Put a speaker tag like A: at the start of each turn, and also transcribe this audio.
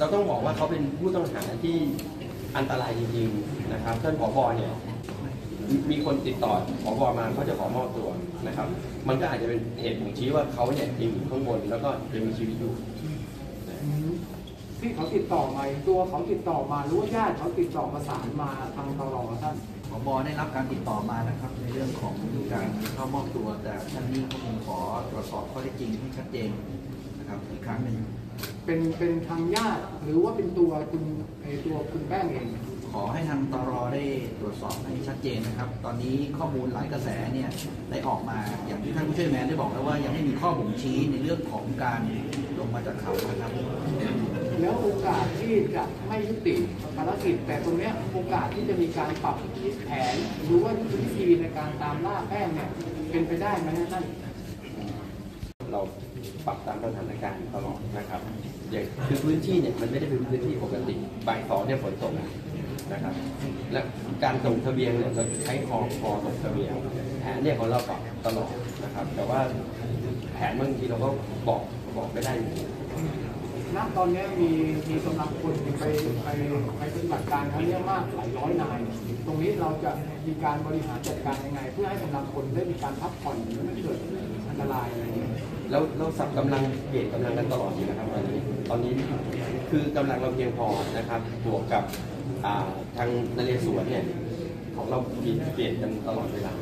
A: เราต้องบอกว่าเขาเป็นผู้ต้องหาที่อันตรายจริงๆนะครับท่านผบเนี่ยมีมีคนติดต่อผบมาเขาจะขอมอบตัวนะครับ มันก็อาจจะเป็นเหตุบ่งชี้ว่าเขาเนี่ยยังอยู่ข้างบนแล้วก็ยังมีชีวิตอยู่
B: อืมที่เขาติดต่อมาตัวเขาติดต่อมาหรือว่าญาติเขาติดต่อประสานมาทางตลอท่าน
C: ผบได้รับการติดต่อมานะครับ ในเรื่องของการเข้ามอบตัวแต่ท่านนี้ก็คงขอตรวจสอบข้อเท็จจริงให้ชัดเจนนะครับอีกครั้งหนึ่ง
B: เป็นเป็นทางญาติหรือว่าเป็นตัวคุณไอตัวคุณแป้งเอง
C: ขอให้ทางตรได้ตรวจสอบให้ชัดเจนนะครับ ตอนนี้ข้อมูลหลายกระแสเนี่ยได้ออกมาอย่างที่ท่านผู้ช่วยแมนได้บอกแล้วว่ายังไม่มีข้อบ่งชี้ในเรื่องของการลงมาจากเขานะครับ
B: แล้วโอกาสที่จะไม่ยุติภารกิจ แต่ตรงเนี้ยโอกาสที่จะมีการปรับแผนหรือว่ายุทธวิธีในการตามล่าแป้งเนี่ยเป็นไปได้ไหมฮะท่าน
A: เราปรับตามสถานการณ์ตลอดนะครับ อย่างคือพื้นที่เนี่ยมันไม่ได้เป็นพื้นที่ปกติบ่ายสองเนี่ยฝนตกนะครับ และการส่งทะเบียนเนี่ยเราใช้คอคอส่งทะเบียนแผนเนี่ยของเราปรับตลอดนะครับ แต่ว่าแผนบางทีเราก็บอกบอกไม่ได้
B: ณตอนนี้มีมีกำลังคนไปไปไปปฏิบัติการครั้งเนี้ยมากหลายร้อยนาย ตรงนี้เราจะมีการบริหารจัดการยังไง เพื่อให้กำลังคนได้มีการพักผ่อนหรือไม่เกิดอันตรายอะไรอย่างเงี้ย
A: แล้วเราสับกำลังเปลี่ยนกำลังกันตลอดอยู่นะครับตอนนี้ตอนนี้คือกำลังเราเพียงพอนะครับบวกกับทางนเรศวรเนี่ยของเราเปลี่ยนเปลี่ยนกันตลอดเวลา